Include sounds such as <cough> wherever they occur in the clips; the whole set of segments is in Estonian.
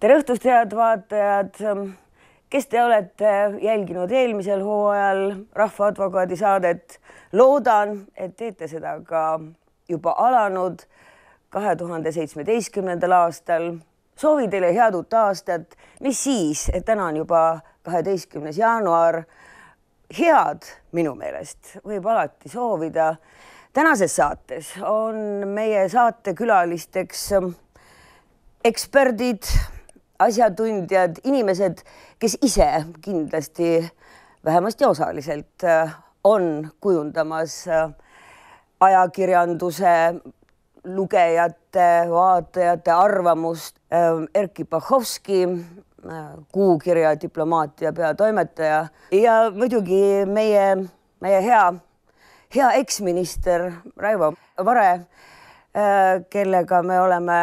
tere õhtust, head vaatajad. Kes te olete jälginud eelmisel hooajal Rahvaadvokaadi saadet, loodan, et teete seda ka juba alanud kahe tuhande seitsmeteistkümnendal aastal. soovin teile head uut aastat, mis siis, et täna on juba kaheteistkümnes jaanuar. head minu meelest võib alati soovida. tänases saates on meie saatekülalisteks eksperdid asjatundjad, inimesed, kes ise kindlasti vähemasti osaliselt äh, on kujundamas äh, ajakirjanduse lugejate, vaatajate arvamust. Äh, Erkki Bahovski, Kuukirja diplomaatia peatoimetaja ja muidugi meie, meie hea, hea eksminister Raivo Vare, kellega me oleme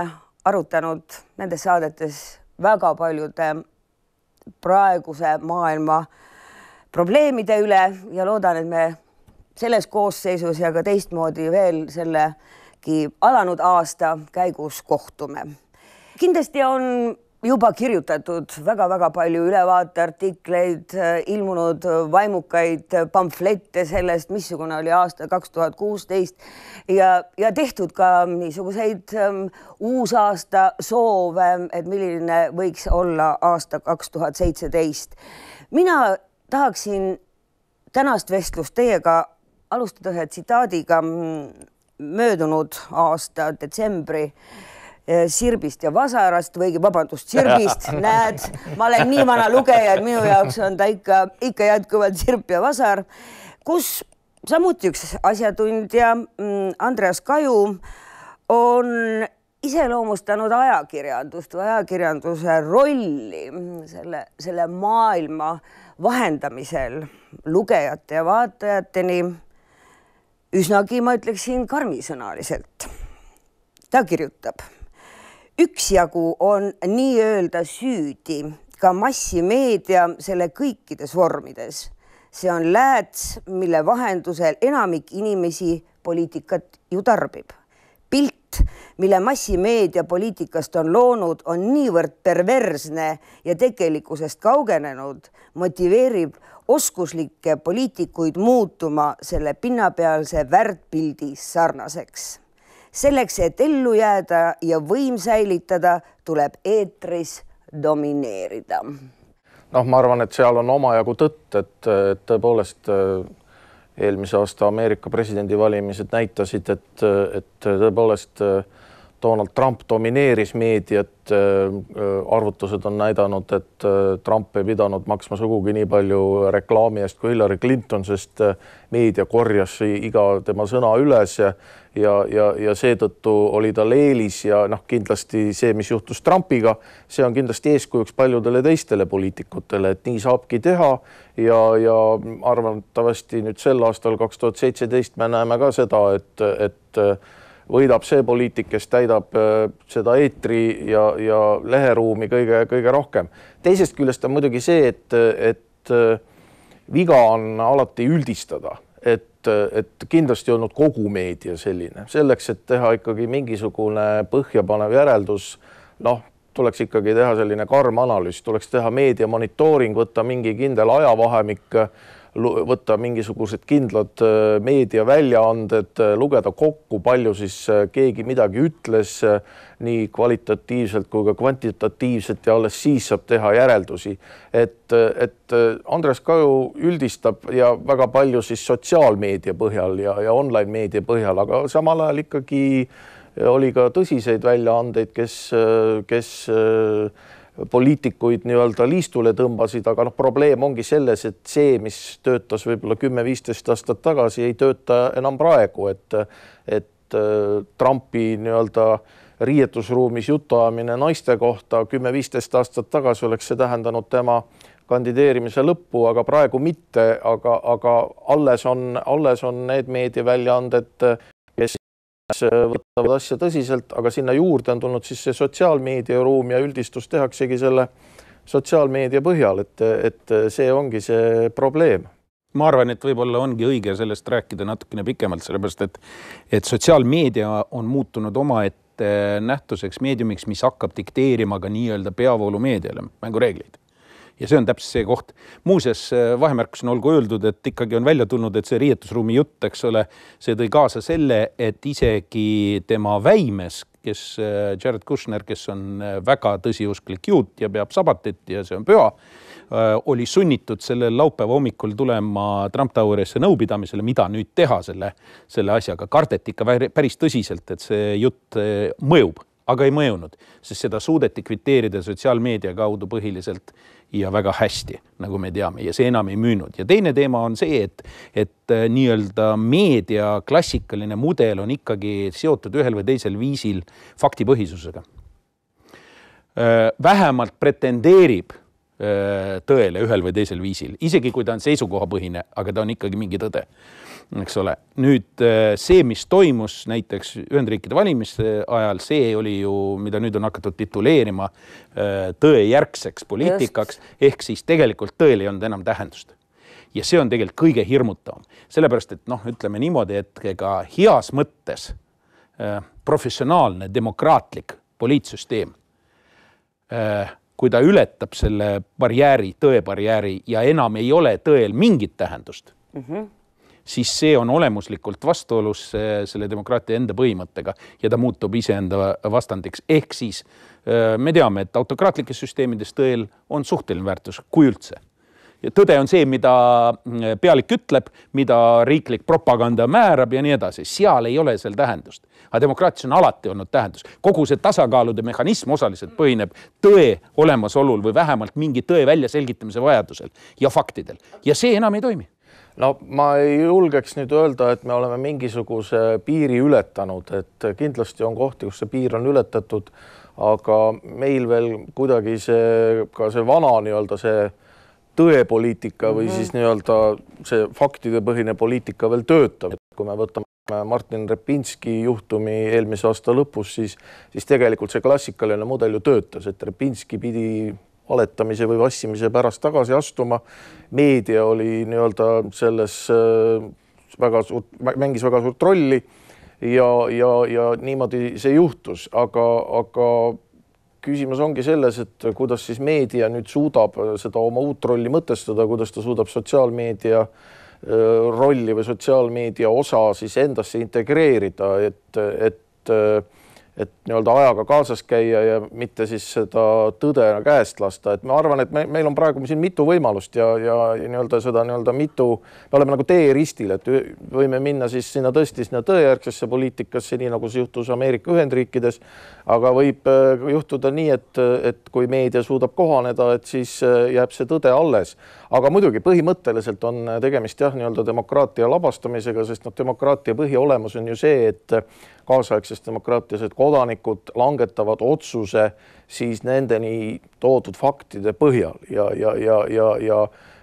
arutanud nendes saadetes väga paljude praeguse maailma probleemide üle ja loodan, et me selles koosseisus ja ka teistmoodi veel sellegi alanud aasta käigus kohtume. kindlasti on juba kirjutatud väga-väga palju ülevaateartikleid, ilmunud vaimukaid pamflette sellest, missugune oli aasta kaks tuhat kuusteist ja, ja tehtud ka niisuguseid um, uusaasta soove, et milline võiks olla aasta kaks tuhat seitseteist. mina tahaksin tänast vestlust teiega alustada ühe tsitaadiga mm, möödunud aasta detsembri Eh, sirbist ja vasarast või vabandust, sirbist, <laughs> näed, ma olen nii vana lugeja, et minu jaoks on ta ikka, ikka jätkuvalt sirp ja vasar, kus samuti üks asjatundja, mm, Andreas Kaju, on iseloomustanud ajakirjandust või ajakirjanduse rolli selle, selle maailma vahendamisel lugejate ja vaatajateni. Üsnagi, ma ütleksin, karmisõnaliselt. ta kirjutab üksjagu on nii-öelda süüdi ka massimeedia selle kõikides vormides. see on lääts, mille vahendusel enamik inimesi poliitikat ju tarbib. pilt, mille massimeedia poliitikast on loonud, on niivõrd perversne ja tegelikkusest kaugenenud, motiveerib oskuslikke poliitikuid muutuma selle pinnapealse värdpildi sarnaseks selleks, et ellu jääda ja võim säilitada, tuleb eetris domineerida. noh, ma arvan, et seal on omajagu tõtt, et tõepoolest eelmise aasta Ameerika presidendivalimised näitasid, et, et tõepoolest Donald Trump domineeris meediat. arvutused on näidanud, et Trump ei pidanud maksma sugugi nii palju reklaami eest kui Hillary Clinton, sest meedia korjas iga tema sõna üles ja ja, ja, ja seetõttu oli tal eelis ja noh, kindlasti see, mis juhtus Trumpiga, see on kindlasti eeskujuks paljudele teistele poliitikutele, et nii saabki teha ja, ja arvatavasti nüüd sel aastal, kaks tuhat seitseteist me näeme ka seda, et, et võidab see poliitik, kes täidab äh, seda eetri ja, ja leheruumi kõige-kõige rohkem. teisest küljest on muidugi see, et, et äh, viga on alati üldistada et, et kindlasti olnud kogu meedia selline, selleks, et teha ikkagi mingisugune põhjapanev järeldus, noh, tuleks ikkagi teha selline karm analüüs, tuleks teha meedia monitooring, võtta mingi kindel ajavahemik võtta mingisugused kindlad äh, meediaväljaanded, äh, lugeda kokku, palju siis äh, keegi midagi ütles nii kvalitatiivselt kui ka kvantitatiivselt ja alles siis saab teha järeldusi. et, et Andres Kaju üldistab ja väga palju siis sotsiaalmeedia põhjal ja, ja online meedia põhjal, aga samal ajal ikkagi oli ka tõsiseid väljaandeid, kes, kes poliitikuid nii-öelda liistule tõmbasid, aga noh, probleem ongi selles, et see, mis töötas võib-olla kümme-viisteist aastat tagasi, ei tööta enam praegu, et et äh, Trumpi nii-öelda riietusruumis jutuajamine naiste kohta kümme-viisteist aastat tagasi oleks see tähendanud tema kandideerimise lõppu, aga praegu mitte, aga, aga alles on, alles on need meediaväljaanded, võtavad asja tõsiselt, aga sinna juurde on tulnud siis see sotsiaalmeedia ruum ja üldistus tehaksegi selle sotsiaalmeedia põhjal, et, et see ongi see probleem. Ma arvan, et võib-olla ongi õige sellest rääkida natukene pikemalt, sellepärast et, et sotsiaalmeedia on muutunud omaette nähtuseks meediumiks, mis hakkab dikteerima ka nii-öelda peavoolumeediale mängureegleid ja see on täpselt see koht. muuseas, vahemärkusena olgu öeldud, et ikkagi on välja tulnud, et see riietusruumi jutt, eks ole, see tõi kaasa selle, et isegi tema väimes, kes Jared Kushner, kes on väga tõsiusklik juut ja peab sabatit ja see on püha, oli sunnitud sellel laupäeva hommikul tulema Trump Towerisse nõupidamisele, mida nüüd teha selle, selle asjaga. kardeti ikka päris tõsiselt, et see jutt mõjub, aga ei mõjunud, sest seda suudeti kviteerida sotsiaalmeedia kaudu põhiliselt ja väga hästi, nagu me teame, ja see enam ei müünud. ja teine teema on see, et, et äh, nii-öelda meedia klassikaline mudel on ikkagi seotud ühel või teisel viisil faktipõhisusega. Äh, vähemalt pretendeerib äh, tõele ühel või teisel viisil, isegi kui ta on seisukohapõhine, aga ta on ikkagi mingi tõde eks ole. nüüd äh, see, mis toimus näiteks Ühendriikide valimiste ajal, see oli ju, mida nüüd on hakatud tituleerima äh, tõejärgseks poliitikaks, ehk siis tegelikult tõel ei olnud enam tähendust. Ja see on tegelikult kõige hirmutavam, sellepärast et noh, ütleme niimoodi, et ega heas mõttes äh, professionaalne demokraatlik poliitsüsteem kui ta ületab selle barjääri, tõebarjääri ja enam ei ole tõel mingit tähendust mm, -hmm siis see on olemuslikult vastuolus eh, selle demokraatia enda põhimõttega ja ta muutub iseenda vastandiks. ehk siis eh, me teame, et autokraatlikes süsteemides tõel on suhteline väärtus, kui üldse. Ja tõde on see, mida mm, pealik ütleb, mida riiklik propaganda määrab ja nii edasi, seal ei ole seal tähendust. aga demokraatias on alati olnud tähendus, kogu see tasakaalude mehhanism osaliselt põhineb tõe olemasolul või vähemalt mingi tõe väljaselgitamise vajadusel ja faktidel. Ja see enam ei toimi no ma ei julgeks nüüd öelda, et me oleme mingisuguse piiri ületanud, et kindlasti on kohti, kus see piir on ületatud, aga meil veel kuidagi see ka see vana nii-öelda see tõepoliitika või mm -hmm. siis nii-öelda see faktidepõhine poliitika veel töötab, et kui me võtame Martin Repinski juhtumi eelmise aasta lõpus, siis, siis tegelikult see klassikaline mudel ju töötas, et Repinski pidi valetamise või vassimise pärast tagasi astuma. meedia oli nii-öelda selles äh, väga suurt, mängis väga suurt rolli ja, ja, ja niimoodi see juhtus, aga, aga küsimus ongi selles, et kuidas siis meedia nüüd suudab seda oma uut rolli mõtestada, kuidas ta suudab sotsiaalmeedia äh, rolli või sotsiaalmeedia osa siis endasse integreerida, et, et äh, et nii-öelda ajaga kaasas käia ja mitte siis seda tõde käest lasta, et ma arvan, et me, meil on praegu siin mitu võimalust ja, ja, ja nii-öelda seda nii-öelda mitu, me oleme nagu teeristil, et võime minna siis sinna tõesti sinna tõejärgsesse poliitikasse, nii nagu see juhtus Ameerika Ühendriikides, aga võib äh, juhtuda nii, et, et kui meedia suudab kohaneda, et siis äh, jääb see tõde alles. aga muidugi põhimõtteliselt on tegemist jah, nii-öelda demokraatia labastamisega, sest noh, demokraatia põhiolemus on ju see, et kaasaegses demokraatias, et kodanikud langetavad otsuse siis nendeni toodud faktide põhjal. Ja, ja, ja, ja, ja,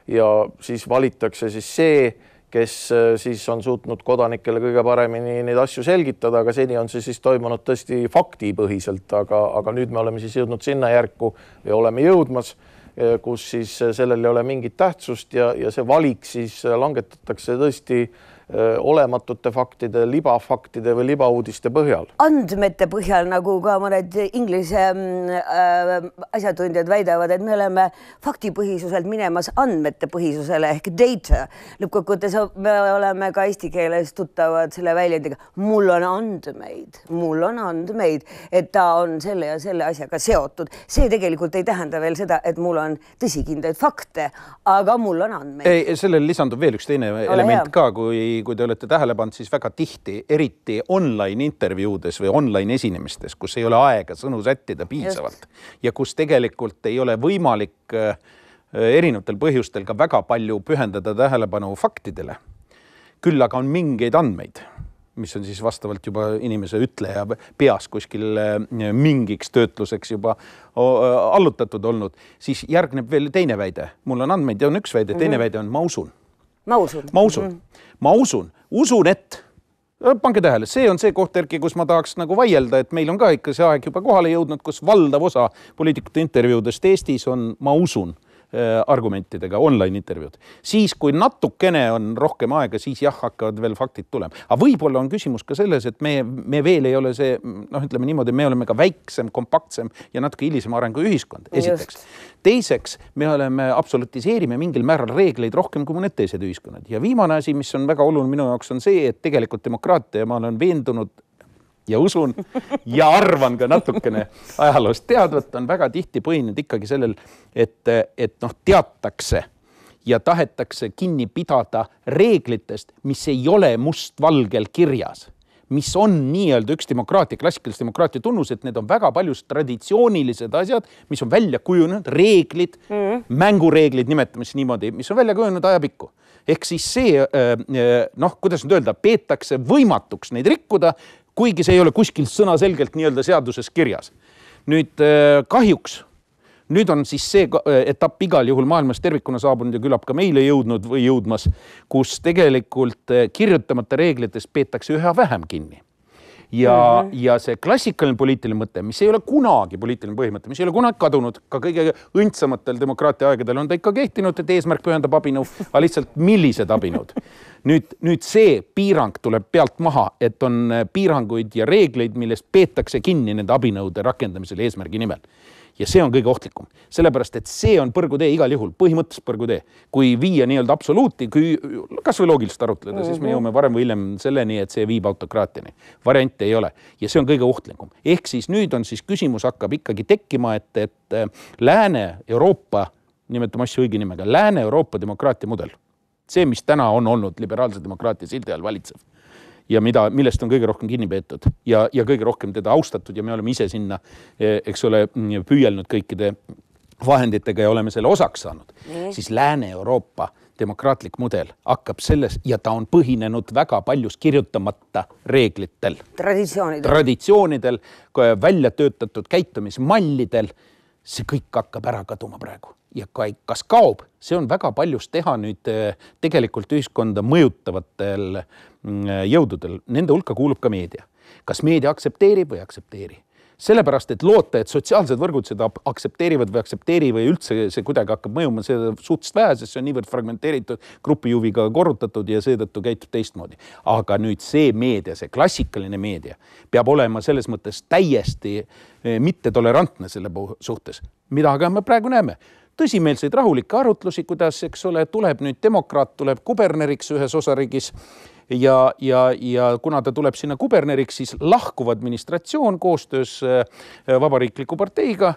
ja siis valitakse siis see, kes äh, siis on suutnud kodanikele kõige paremini neid asju selgitada, aga seni on see siis toimunud tõesti faktipõhiselt, aga, aga nüüd me oleme siis jõudnud sinna järku või oleme jõudmas, äh, kus siis sellel ei ole mingit tähtsust ja, ja see valik siis langetatakse tõesti äh, olematute faktide, libafaktide või libauudiste põhjal. andmete põhjal, nagu ka mõned Inglise äh, asjatundjad väidavad, et me oleme faktipõhisuselt minemas andmete põhisusele ehk data. lõppkokkuvõttes me oleme ka eesti keeles tuttavad selle väljendiga mul on andmeid, mul on andmeid, et ta on selle ja selle asjaga seotud. see tegelikult ei tähenda veel seda, et mul on tõsikindlaid fakte, aga mul on andmeid. ei, sellele lisandub veel üks teine Ole element hea. ka, kui kui te olete tähele pannud, siis väga tihti, eriti online intervjuudes või online esinemistes, kus ei ole aega sõnu sättida piisavalt Just. ja kus tegelikult ei ole võimalik äh, erinevatel põhjustel ka väga palju pühendada tähelepanu faktidele. küll aga on mingeid andmeid mis on siis vastavalt juba inimese ütleja peas kuskil mingiks töötluseks juba allutatud olnud, siis järgneb veel teine väide. mul on andmeid ja on üks väide, teine mm -hmm. väide on ma usun. Ma usun. ma usun. Ma usun, usun, et pange tähele, see on see koht, Erki, kus ma tahaks nagu vaielda, et meil on ka ikka see aeg juba kohale jõudnud, kus valdav osa poliitikute intervjuudest Eestis on, ma usun argumentidega online intervjuud. siis, kui natukene on rohkem aega, siis jah, hakkavad veel faktid tulema. aga võib-olla on küsimus ka selles, et me, me veel ei ole see noh, ütleme niimoodi, me oleme ka väiksem, kompaktsem ja natuke hilisema arengu ühiskond, esiteks. teiseks, me oleme, absolutiseerime mingil määral reegleid rohkem kui mõned teised ühiskonnad ja viimane asi, mis on väga oluline minu jaoks, on see, et tegelikult demokraatia ma olen veendunud ja usun <laughs> ja arvan ka natukene ajaloost teadvat, on väga tihti põhinenud ikkagi sellel, et, et noh, teatakse ja tahetakse kinni pidada reeglitest, mis ei ole mustvalgel kirjas mis on nii-öelda üks demokraatia, klassikalise demokraatia tunnus, et need on väga paljus traditsioonilised asjad, mis on välja kujunenud, reeglid mm., mängureeglid, nimetame siis niimoodi, mis on välja kujunenud ajapikku. ehk siis see äh, äh, noh, kuidas nüüd öelda, peetakse võimatuks neid rikkuda kuigi see ei ole kuskil sõnaselgelt nii-öelda seaduses kirjas. nüüd äh, kahjuks nüüd on siis see äh, etapp igal juhul maailmas tervikuna saabunud ja küllap ka meile jõudnud või jõudmas, kus tegelikult äh, kirjutamata reeglitest peetakse üha vähem kinni ja mm, -hmm. ja see klassikaline poliitiline mõte, mis ei ole kunagi poliitiline põhimõte, mis ei ole kunagi kadunud, ka kõige õndsamatel demokraatia aegadel on ta ikka kehtinud, et eesmärk pühendab abinõu, aga lihtsalt millised abinõud. nüüd, nüüd see piirang tuleb pealt maha, et on piiranguid ja reegleid, millest peetakse kinni nende abinõude rakendamisel eesmärgi nimel ja see on kõige ohtlikum, sellepärast et see on põrgutee igal juhul, põhimõtteliselt põrgutee. kui viia nii-öelda absoluuti, kui kasvõi loogiliselt arutleda mm, -hmm. siis me mhm. jõuame varem või hiljem selleni, et see viib autokraatiani. variante ei ole ja see on kõige ohtlikum. ehk siis nüüd on siis küsimus hakkab ikkagi tekkima, et, et äh, Lääne-Euroopa, nimetame asju õige nimega, Lääne-Euroopa demokraatia mudel, see, mis täna on olnud liberaalse demokraatia sildi all valitsev ja mida, millest on kõige rohkem kinni peetud ja, ja kõige rohkem teda austatud ja me oleme ise sinna, eh, eks ole, püüelnud kõikide vahenditega ja oleme selle osaks saanud mm., siis Lääne-Euroopa demokraatlik mudel hakkab selles ja ta on põhinenud väga paljus kirjutamata reeglitel. traditsioonidel. traditsioonidel, välja töötatud käitumismallidel. see kõik hakkab ära kaduma praegu ja ka, kas kaob, see on väga paljus teha nüüd eh, tegelikult ühiskonda mõjutavatel mm, jõududel, nende hulka kuulub ka meedia. kas meedia aktsepteerib või ei aktsepteeri? sellepärast, et loota, et sotsiaalsed võrgud seda aktsepteerivad või aktsepteeri või üldse see kuidagi hakkab mõjuma, see suhteliselt vähe, sest see on niivõrd fragmenteeritud, grupijuhiga korrutatud ja seetõttu käitub teistmoodi. aga nüüd see meedia, see klassikaline meedia peab olema selles mõttes täiesti eh, mittetolerantne selle suhtes, mida aga me praegu näeme tõsimeelseid rahulikke arutlusi, kuidas, eks ole, tuleb nüüd demokraat, tuleb kuberneriks ühes osariigis ja, ja, ja kuna ta tuleb sinna kuberneriks, siis lahkuv administratsioon koostöös äh, Vabariikliku parteiga äh,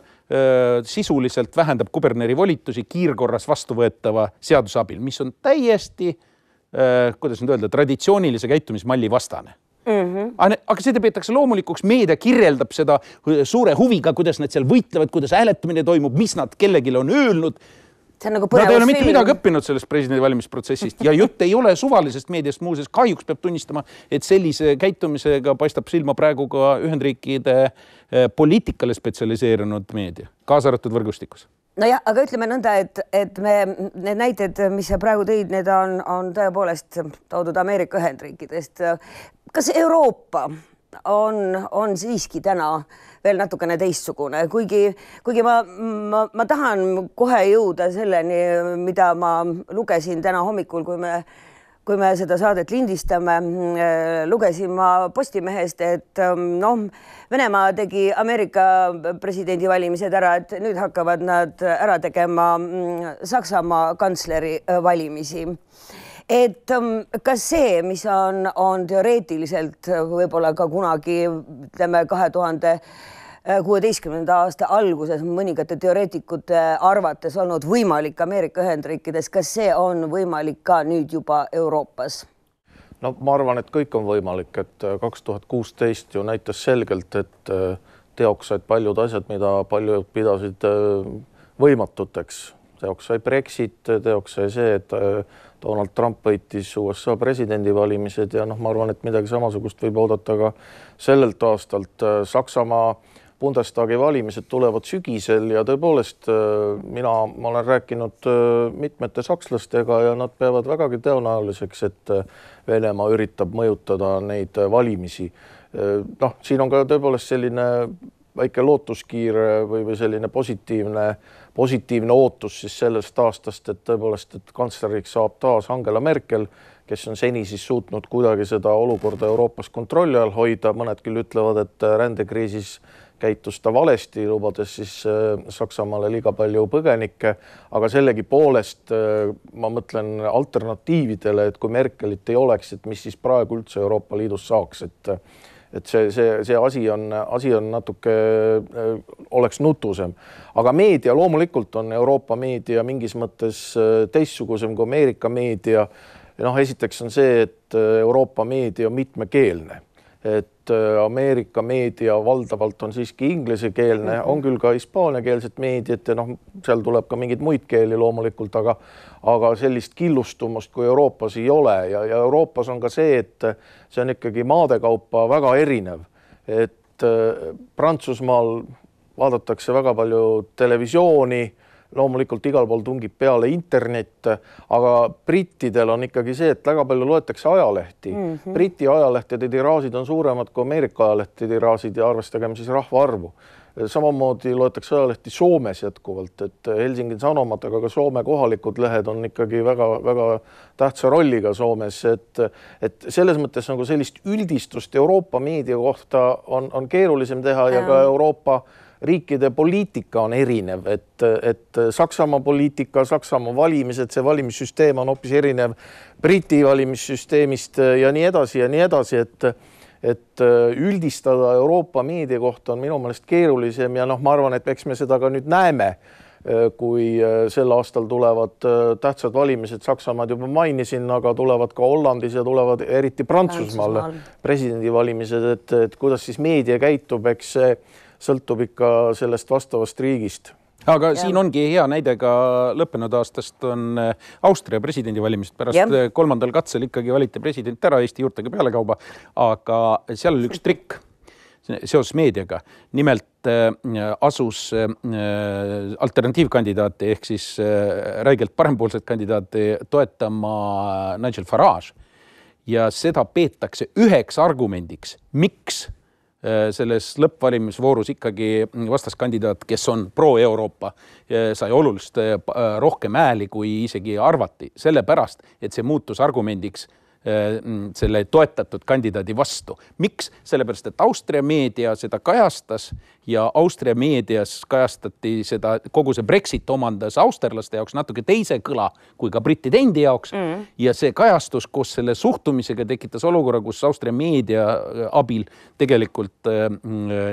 sisuliselt vähendab kuberneri volitusi kiirkorras vastuvõetava seaduse abil, mis on täiesti, äh, kuidas nüüd öelda, traditsioonilise käitumismalli vastane mm. -hmm. aga seda peetakse loomulikuks, meedia kirjeldab seda suure huviga, kuidas nad seal võitlevad, kuidas hääletamine toimub, mis nad kellelegi on öelnud see on nagu Nad ei ole mitte midagi õppinud sellest presidendivalimisprotsessist ja jutt ei ole suvalisest meediast, muuseas kahjuks peab tunnistama, et sellise käitumisega paistab silma praegu ka Ühendriikide eh, poliitikale spetsialiseerunud meedia, kaasa arvatud võrgustikus nojah, aga ütleme nõnda, et, et me need näited, mis sa praegu tõid, need on, on tõepoolest toodud Ameerika Ühendriikidest. kas Euroopa on, on siiski täna veel natukene teistsugune, kuigi, kuigi ma, ma, ma tahan kohe jõuda selleni, mida ma lugesin täna hommikul, kui me kui me seda saadet lindistame, lugesin ma Postimehest, et noh, Venemaa tegi Ameerika presidendivalimised ära, et nüüd hakkavad nad ära tegema mm, Saksamaa kantsleri äh, valimisi. Et kas see, mis on, on teoreetiliselt võib-olla ka kunagi ütleme kahe tuhande kuueteistkümnenda aasta alguses mõningate teoreetikute arvates olnud võimalik Ameerika Ühendriikides, kas see on võimalik ka nüüd juba Euroopas? no ma arvan, et kõik on võimalik, et äh, kaks tuhat kuusteist ju näitas selgelt, et äh, teoks said paljud asjad, mida paljud pidasid äh, võimatuteks teoks sai Brexit, teoks sai see, et Donald Trump võitis USA presidendivalimised ja noh, ma arvan, et midagi samasugust võib oodata ka sellelt aastalt. Saksamaa Bundestagi valimised tulevad sügisel ja tõepoolest mina, ma olen rääkinud mitmete sakslastega ja nad peavad vägagi tõenäoliseks, et Venemaa üritab mõjutada neid valimisi. noh, siin on ka tõepoolest selline väike lootuskiir või, või selline positiivne positiivne ootus siis sellest aastast, et tõepoolest, et kantsleriks saab taas Angela Merkel, kes on seni siis suutnud kuidagi seda olukorda Euroopas kontrolli all hoida, mõned küll ütlevad, et rändekriisis käitus ta valesti, lubades siis äh, Saksamaale liiga palju põgenikke, aga sellegipoolest äh, ma mõtlen alternatiividele, et kui Merkelit ei oleks, et mis siis praegu üldse Euroopa Liidus saaks, et et see, see, see asi on, asi on natuke, äh, oleks nutusem. aga meedia loomulikult on Euroopa meedia mingis mõttes äh, teistsugusem kui Ameerika meedia. Noh, esiteks on see, et äh, Euroopa meedia on mitmekeelne et äh, Ameerika meedia valdavalt on siiski inglisekeelne mm, -hmm. on küll ka hispaaniakeelset meediat ja noh, seal tuleb ka mingeid muid keeli loomulikult, aga aga sellist killustumust kui Euroopas ei ole ja, ja Euroopas on ka see, et see on ikkagi maade kaupa väga erinev, et äh, Prantsusmaal vaadatakse väga palju televisiooni loomulikult igal pool tungib peale internet, aga brittidel on ikkagi see, et väga palju loetakse ajalehti mm. -hmm. Briti ajalehtede tiraažid on suuremad kui Ameerika ajalehtede tiraažid ja arvestagem siis rahvaarvu. samamoodi loetakse ajalehti Soomes jätkuvalt, et Helsingin Sanomat, aga ka Soome kohalikud lehed on ikkagi väga-väga tähtsa rolliga Soomes, et et selles mõttes nagu sellist üldistust Euroopa meedia kohta on, on keerulisem teha ja, ka Euroopa riikide poliitika on erinev, et, et Saksamaa poliitika, Saksamaa valimised, see valimissüsteem on hoopis erinev Briti valimissüsteemist ja nii edasi ja nii edasi, et et üldistada Euroopa meedia kohta on minu meelest keerulisem ja noh, ma arvan, et eks me seda ka nüüd näeme, kui sel aastal tulevad tähtsad valimised, Saksamaad juba mainisin, aga tulevad ka Hollandis ja tulevad eriti Prantsusmaal presidendivalimised, et, et kuidas siis meedia käitub, eks see sõltub ikka sellest vastavast riigist aga ja. siin ongi hea näide ka lõppenud aastast on äh, Austria presidendivalimised pärast ja. Äh, kolmandal katsel ikkagi valiti president ära Eesti juurtega pealekauba, aga seal oli üks trikk seoses meediaga. nimelt äh, asus äh, alternatiivkandidaati ehk siis äh, räigelt parempoolset kandidaati toetama Nigel Farage ja seda peetakse üheks argumendiks, miks selles lõppvalimisvoorus ikkagi vastaskandidaat, kes on pro-Euroopa, äh, sai oluliselt äh, rohkem hääli, kui isegi arvati, sellepärast et see muutus argumendiks selle toetatud kandidaadi vastu. miks? sellepärast, et Austria meedia seda kajastas ja Austria meedias kajastati seda, kogu see Brexit omandas austerlaste jaoks natuke teise kõla kui ka brittide endi jaoks mm. ja see kajastus koos selle suhtumisega tekitas olukorra, kus Austria meedia abil tegelikult äh,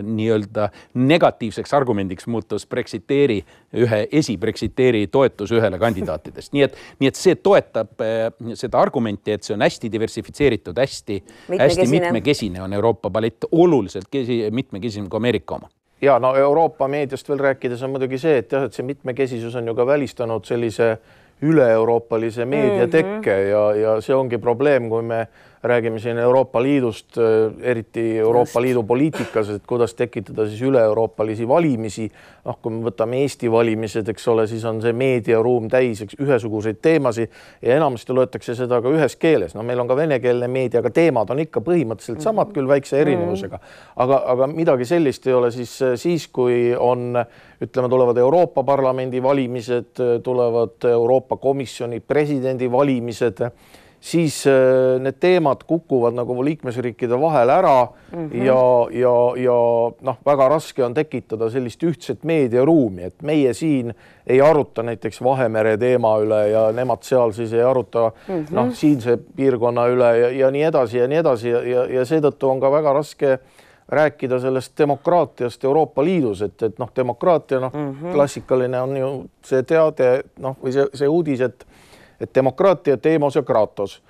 nii-öelda negatiivseks argumendiks muutus Brexiteeri, ühe esi-Brexiteeri toetus ühele kandidaatidest, nii et, nii et see toetab äh, seda argumenti, et see on hästi hästi diversifitseeritud, hästi, hästi mitmekesine on Euroopa palett, oluliselt kesi, mitmekesisem kui Ameerika oma ja no Euroopa meediast veel rääkides on muidugi see, et jah, et see mitmekesisus on ju ka välistanud sellise üle-euroopalise meedia tekke mm -hmm. ja, ja see ongi probleem, kui me räägime siin Euroopa Liidust, äh, eriti Euroopa Liidu poliitikas, et kuidas tekitada siis üle-euroopalisi valimisi. noh, kui me võtame Eesti valimised, eks ole, siis on see meediaruum täis eks, ühesuguseid teemasid ja enamasti loetakse seda ka ühes keeles. no meil on ka venekeelne meedia, aga teemad on ikka põhimõtteliselt samad, küll väikse erinevusega. aga, aga midagi sellist ei ole siis, siis kui on, ütleme, tulevad Euroopa Parlamendi valimised, tulevad Euroopa Komisjoni presidendivalimised siis äh, need teemad kukuvad nagu liikmesriikide vahel ära mm -hmm. ja, ja, ja noh, väga raske on tekitada sellist ühtset meediaruumi, et meie siin ei aruta näiteks Vahemere teema üle ja nemad seal siis ei aruta mm -hmm. noh, siinse piirkonna üle ja, ja nii edasi ja nii edasi ja, ja, ja seetõttu on ka väga raske rääkida sellest demokraatiast Euroopa Liidus, et, et noh, demokraatia noh mm -hmm., klassikaline on ju see teade noh, või see, see uudis, et et demokraatia teemos ja kratos.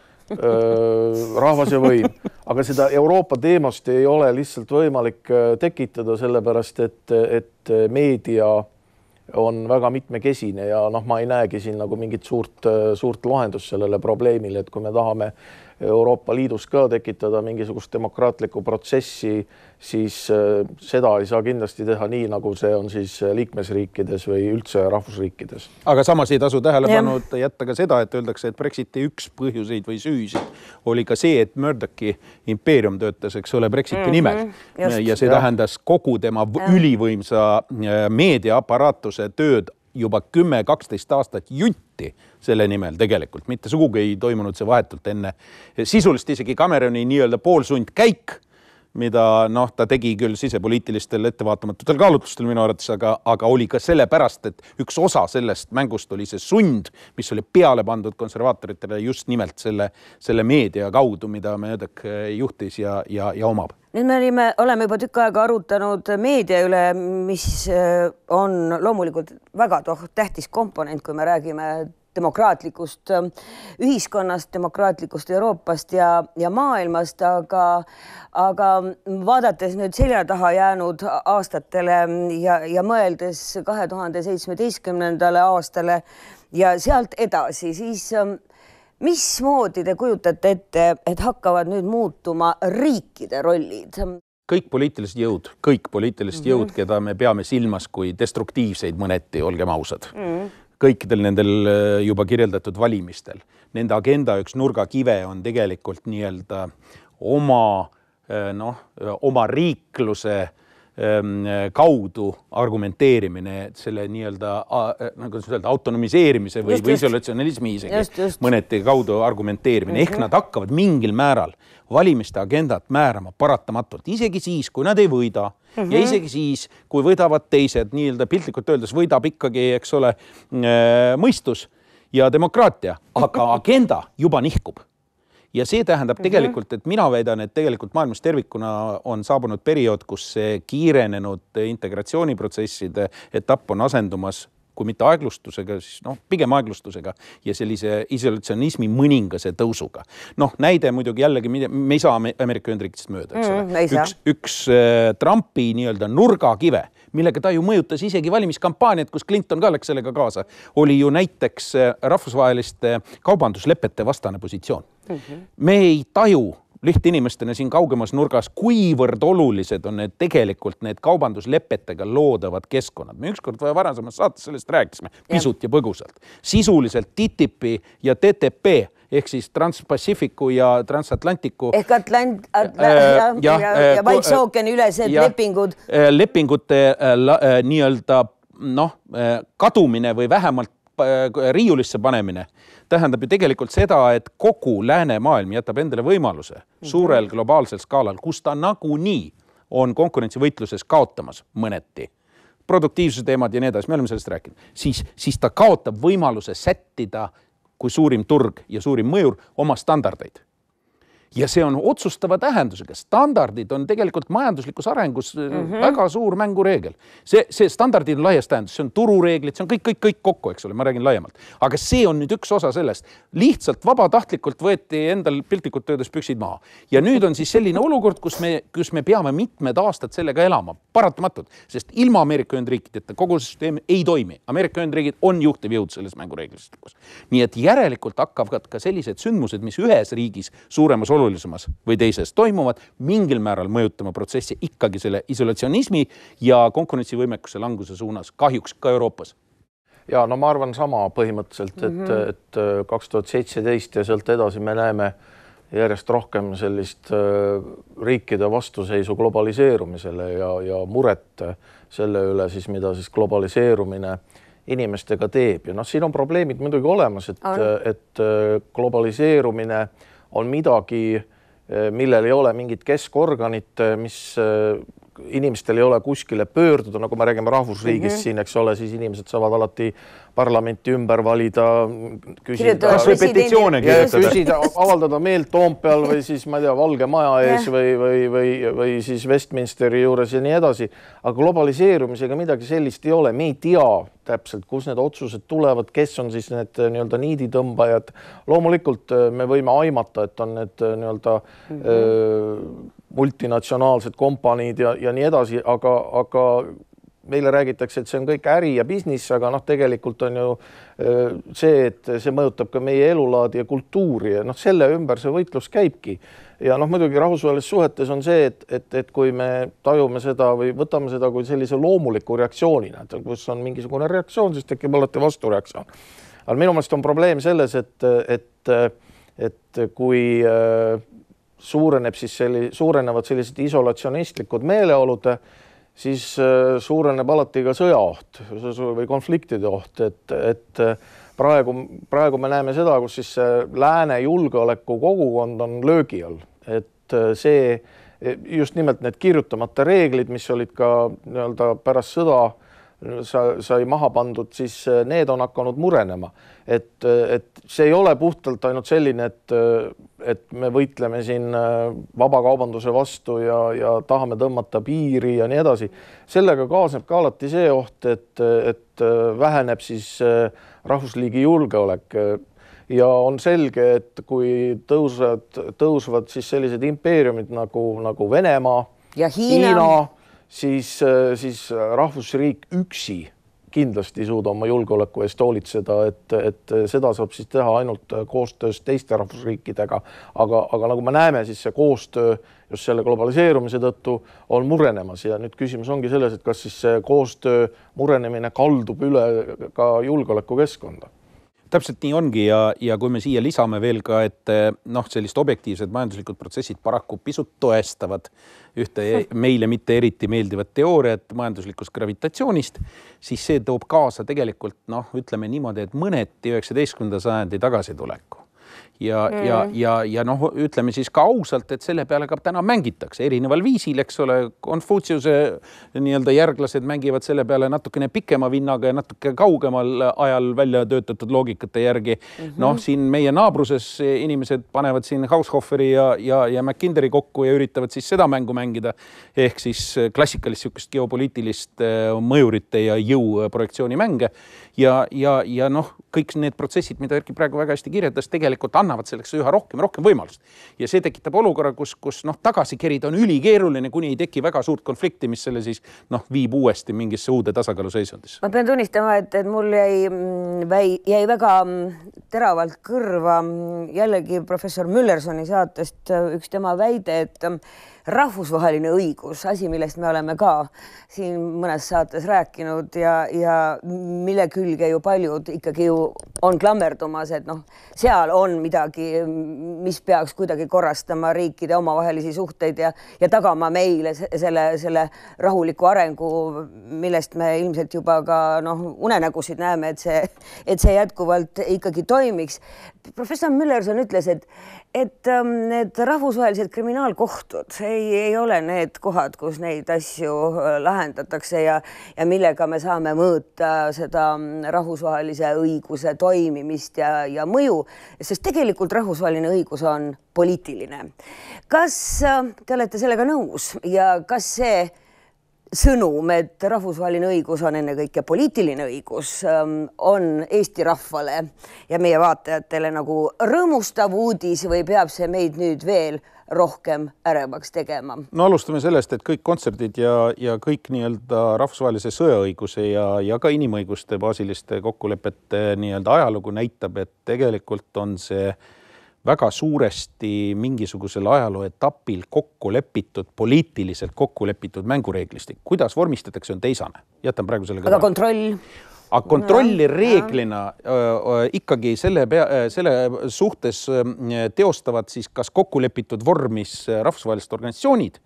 Rahvas ja võim, aga seda Euroopa teemast ei ole lihtsalt võimalik tekitada, sellepärast et, et meedia on väga mitmekesine ja noh, ma ei näegi siin nagu mingit suurt, suurt lahendust sellele probleemile, et kui me tahame Euroopa Liidus ka tekitada mingisugust demokraatlikku protsessi, siis äh, seda ei saa kindlasti teha nii, nagu see on siis liikmesriikides või üldse rahvusriikides. aga samas ei tasu tähelepanu jätta ka seda, et öeldakse, et Brexiti üks põhjuseid või süüsid oli ka see, et Murdochi impeerium töötas, eks ole, Brexiti mm -hmm. nimel ja see ja. tähendas kogu tema ja. ülivõimsa äh, meediaaparaatuse tööd juba kümme, kaksteist aastat junti selle nimel tegelikult, mitte sugugi ei toimunud see vahetult enne. sisuliselt isegi Cameroni nii-öelda poolsundkäik mida noh, ta tegi küll sisepoliitilistel ettevaatamatutel kaalutlustel minu arvates, aga, aga oli ka sellepärast, et üks osa sellest mängust oli see sund, mis oli peale pandud konservaatoritele just nimelt selle, selle meedia kaudu, mida Medek juhtis ja, ja, ja omab. nüüd me olime, oleme juba tükk aega arutanud meedia üle, mis äh, on loomulikult väga tähtis komponent, kui me räägime demokraatlikust ähm, ühiskonnast, demokraatlikust Euroopast ja, ja maailmast, aga, aga vaadates nüüd selja taha jäänud aastatele ja, ja mõeldes kahe tuhande seitsmeteistkümnendale aastale ja sealt edasi, siis ähm, mismoodi te kujutate ette, et hakkavad nüüd muutuma riikide rollid? kõik poliitilised jõud, kõik poliitilised mm -hmm. jõud, keda me peame silmas kui destruktiivseid mõneti, olgem ausad mm. -hmm kõikidel nendel äh, juba kirjeldatud valimistel. Nende agenda üks nurgakive on tegelikult nii-öelda oma äh, noh, oma riikluse ähm, kaudu argumenteerimine, selle nii-öelda nagu kuidas öelda, autonomiseerimise või, või isolatsionalismi isegi mõneti kaudu argumenteerimine mm, -hmm. ehk mhm. nad hakkavad mingil määral valimiste agendat määrama paratamatult, isegi siis, kui nad ei võida mm -hmm. ja isegi siis, kui võidavad teised, nii-öelda piltlikult öeldes võidab ikkagi, eks ole, äh, mõistus ja demokraatia, aga agenda juba nihkub ja see tähendab mhm. tegelikult, et mina väidan, et tegelikult maailmas tervikuna on saabunud periood, kus see kiirenenud integratsiooniprotsesside etapp on asendumas kui mitte aeglustusega, siis noh, pigem aeglustusega ja sellise isolatsionismi mõningase tõusuga. noh, näide muidugi jällegi, me ei saa Ameerika Ühendriikidest mööda, eks ole mm,. üks, üks äh, Trumpi nii-öelda nurgakive, millega ta ju mõjutas isegi valimiskampaaniat, kus Clinton ka läks sellega kaasa, oli ju näiteks äh, rahvusvaheliste kaubanduslepete vastane positsioon mm. -hmm. me ei taju lihtinimestena siin kaugemas nurgas, kuivõrd olulised on need tegelikult need kaubanduslepetega loodavad keskkonnad. me ükskord varasemas saates sellest rääkisime pisut ja, ja põgusalt. sisuliselt TTIP-i ja TTP ehk siis Trans-Pacificu ja Transatlantiku. ehk Atlant- Atla, äh, ja, ja, ja, ja Vaikse ookeani ülesed lepingud. Äh, lepingute äh, äh, nii-öelda noh, äh, kadumine või vähemalt äh, riiulisse panemine tähendab ju tegelikult seda, et kogu läänemaailm jätab endale võimaluse mhm. suurel globaalsel skaalal, kus ta nagunii on konkurentsivõitluses kaotamas mõneti produktiivsuse teemad ja nii edasi, me oleme sellest rääkinud, siis, siis ta kaotab võimaluse sättida kui suurim turg ja suurim mõjur oma standardeid ja see on otsustava tähendusega, standardid on tegelikult majanduslikus arengus mm -hmm. väga suur mängureegel. see, see standardid on laias tähenduses, see on turureeglid, see on kõik, kõik, kõik kokku, eks ole, ma räägin laiemalt. aga see on nüüd üks osa sellest. lihtsalt vabatahtlikult võeti endal piltlikult öeldes püksid maha. ja nüüd on siis selline olukord, kus me, kus me peame mitmed aastad sellega elama, paratamatult, sest ilma Ameerika Ühendriikideta kogu see süsteem ei toimi. Ameerika Ühendriigid on juhtiv jõud selles mängureeglistikus. nii et järelikult hakkavad ka sellised sündmused, mis ühes riigis suuremas olukorras olulisemas või teises toimuvad, mingil määral mõjutama protsessi ikkagi selle isolatsionismi ja konkurentsivõimekuse languse suunas, kahjuks ka Euroopas. Ja no ma arvan sama põhimõtteliselt, et mm, -hmm. et äh, kaks tuhat seitseteist ja sealt edasi me näeme järjest rohkem sellist äh, riikide vastuseisu globaliseerumisele ja, ja muret selle üle siis, mida siis globaliseerumine inimestega teeb. Ja noh, siin on probleemid muidugi olemas, et, et äh, globaliseerumine on midagi, eh, millel ei ole mingit keskorganit, eh, mis eh, inimestel ei ole kuskile pöörduda, nagu me räägime rahvusriigist mm -hmm. siin, eks ole, siis inimesed saavad alati parlamenti ümber valida, küsida, kas või petitsioone kirjutada, küsida, avaldada meelt Toompeal või siis ma ei tea, Valge Maja ees või, või, või, või siis Westminsteri juures ja nii edasi. aga globaliseerumisega midagi sellist ei ole, me ei tea täpselt, kus need otsused tulevad, kes on siis need nii-öelda niiditõmbajad. loomulikult äh, me võime aimata, et on need äh, nii-öelda mm -hmm. Multinatsionaalsed kompaniid ja, ja nii edasi, aga, aga meile räägitakse, et see on kõik äri ja business, aga noh, tegelikult on ju see, et see mõjutab ka meie elulaadi ja kultuuri ja noh, selle ümber see võitlus käibki. ja noh, muidugi rahvusvahelistes suhetes on see, et, et, et kui me tajume seda või võtame seda kui sellise loomuliku reaktsioonina, et kus on mingisugune reaktsioon, siis tekib alati vastureaktsioon. aga minu meelest on probleem selles, et, et, et kui suureneb siis selli-, suurenevad sellised isolatsionistlikud meeleolud, siis äh, suureneb alati ka sõjaoht või konfliktide oht, et, et äh, praegu, praegu me näeme seda, kus siis lääne julgeolekukogukond on löögi all, et äh, see just nimelt need kirjutamata reeglid, mis olid ka nii-öelda pärast sõda sa, sai maha pandud, siis äh, need on hakanud murenema. et, äh, et see ei ole puhtalt ainult selline, et, äh, et me võitleme siin vabakaubanduse vastu ja, ja tahame tõmmata piiri ja nii edasi. sellega kaasneb ka alati see oht, et, et väheneb siis rahvusliigi julgeolek ja on selge, et kui tõusevad, tõusvad siis sellised impeeriumid nagu, nagu Venemaa ja Hiina, Hiina siis, äh, siis rahvusriik üksi kindlasti ei suuda oma julgeoleku eest hoolitseda, et, et seda saab siis teha ainult koostöös teiste rahvusriikidega. aga, aga nagu me näeme, siis see koostöö just selle globaliseerumise tõttu on murenemas ja nüüd küsimus ongi selles, et kas siis see koostöö murenemine kaldub üle ka julgeolekukeskkonda täpselt nii ongi ja, ja kui me siia lisame veel ka, et noh, sellised objektiivsed majanduslikud protsessid paraku pisut toestavad ühte <laughs> meile mitte eriti meeldivat teooriat majanduslikust gravitatsioonist, siis see toob kaasa tegelikult noh, ütleme niimoodi, et mõneti üheksateistkümnenda sajandi tagasituleku ja mm., ja, ja, ja noh, ütleme siis ka ausalt, et selle peale ka täna mängitakse erineval viisil, eks ole. Konfutsiuse nii-öelda järglased mängivad selle peale natukene pikema vinnaga ja natuke kaugemal ajal välja töötatud loogikate järgi mm -hmm.. noh, siin meie naabruses inimesed panevad siin Haushoferi ja, ja, ja McKinderi kokku ja üritavad siis seda mängu mängida ehk siis klassikalist niisugust geopoliitilist äh, mõjurite ja jõu projektsiooni mänge ja, ja, ja noh, kõik need protsessid, mida Erkki praegu väga hästi kirjeldas, tegelikult annavad selleks üha rohkem rohkem võimalust. ja see tekitab olukorra, kus, kus noh, tagasi kerida on ülikeeruline, kuni ei teki väga suurt konflikti, mis selle siis noh, viib uuesti mingisse uude tasakaaluseisundisse. ma pean tunnistama, et, et mul jäi, mm, jäi väga mm, teravalt kõrva mm, jällegi professor Müllersoni saatest üks tema väide, et rahvusvaheline õigus, asi, millest me oleme ka siin mõnes saates rääkinud ja, ja mille külge ju paljud ikkagi ju on klammerdumas, et noh, seal on midagi, mis peaks kuidagi korrastama riikide omavahelisi suhteid ja, ja tagama meile selle, selle rahuliku arengu, millest me ilmselt juba ka noh, unenägusid näeme, et see, et see jätkuvalt ikkagi toimiks. Professor Müllerson ütles, et, et ähm, need rahvusvahelised kriminaalkohtud ei, ei ole need kohad, kus neid asju äh, lahendatakse ja, ja millega me saame mõõta seda mm, rahvusvahelise õiguse toimimist ja, ja mõju, sest tegelikult rahvusvaheline õigus on poliitiline. kas äh, te olete sellega nõus ja kas see sõnum, et rahvusvaheline õigus on ennekõike poliitiline õigus, ähm, on Eesti rahvale ja meie vaatajatele nagu rõõmustav uudis või peab see meid nüüd veel rohkem ärevaks tegema? no alustame sellest, et kõik kontserdid ja, ja kõik nii-öelda rahvusvahelise sõjaõiguse ja, ja ka inimõiguste baasiliste kokkulepete nii-öelda ajalugu näitab, et tegelikult on see äh, väga suuresti mingisugusel ajalooetapil kokku lepitud, poliitiliselt kokku lepitud mängureeglistik. kuidas vormistatakse, on teisane. jätan praegu selle aga kontroll? aga kontrolli reeglina äh, ikkagi selle pea, selle suhtes äh, teostavad siis kas kokku lepitud vormis rahvusvahelised organisatsioonid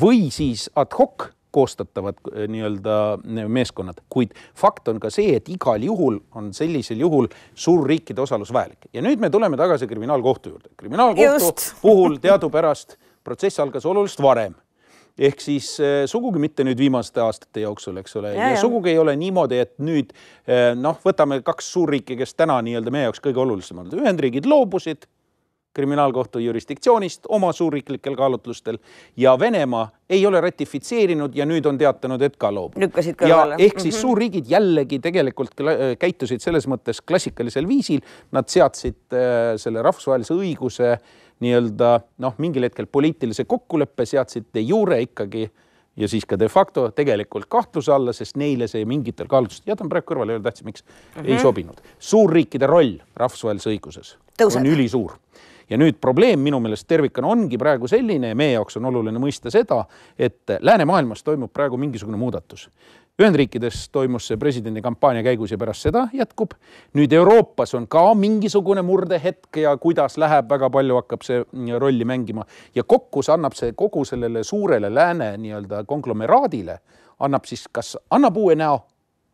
või siis ad hoc koostatavad äh, nii-öelda äh, meeskonnad, kuid fakt on ka see, et igal juhul on sellisel juhul suurriikide osalus vajalik. Ja nüüd me tuleme tagasi kriminaalkohtu juurde. kriminaalkohtu Just. <laughs> puhul teadupärast protsess algas oluliselt varem. Ehk siis äh, sugugi mitte nüüd viimaste aastate jooksul, eks ole, ja, ja sugugi ei ole niimoodi, et nüüd noh, võtame kaks suurriiki, kes täna nii-öelda meie jaoks kõige olulisemad, Ühendriigid loobusid kriminaalkohtu jurisdiktsioonist oma suurriiklikel kaalutlustel ja Venemaa ei ole ratifitseerinud ja nüüd on teatanud, et ka loobub. lükkasid kõrvale. ehk siis mm -hmm. suurriigid jällegi tegelikult käitusid selles mõttes klassikalisel viisil, nad seadsid äh, selle rahvusvahelise õiguse nii-öelda noh, mingil hetkel poliitilise kokkuleppe seadsid de jure ikkagi ja siis ka de facto tegelikult kahtluse alla, sest neile see mingitel kaalutlustel, jätan praegu kõrvale, ei ole tähtis, miks mm, -hmm. ei sobinud. suurriikide roll rahvusvahelises õiguses Tõuseb. on ülisuur ja nüüd probleem minu meelest tervikuna ongi praegu selline ja meie jaoks on oluline mõista seda, et läänemaailmas toimub praegu mingisugune muudatus. Ühendriikides toimus see presidendi kampaania käigus ja pärast seda jätkub. nüüd Euroopas on ka mingisugune murdehetk ja kuidas läheb, väga palju hakkab see rolli mängima ja kokku see annab see kogu sellele suurele lääne nii-öelda konglomeraadile, annab siis kas annab uue näo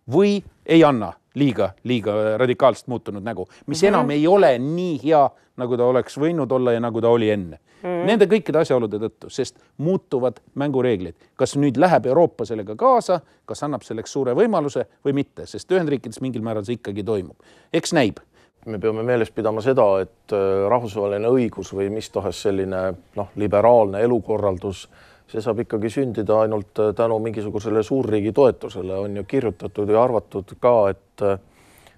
või ei anna liiga, liiga radikaalselt muutunud nägu, mis mm -hmm. enam ei ole nii hea, nagu ta oleks võinud olla ja nagu ta oli enne mm. -hmm. Nende kõikide asjaolude tõttu, sest muutuvad mängureeglid. kas nüüd läheb Euroopa sellega kaasa, kas annab selleks suure võimaluse või mitte, sest Ühendriikides mingil määral see ikkagi toimub. eks näib me peame meeles pidama seda, et äh, rahvusvaheline õigus või mis tahes selline noh, liberaalne elukorraldus see saab ikkagi sündida ainult äh, tänu mingisugusele suurriigi toetusele, on ju kirjutatud ja arvatud ka, et äh,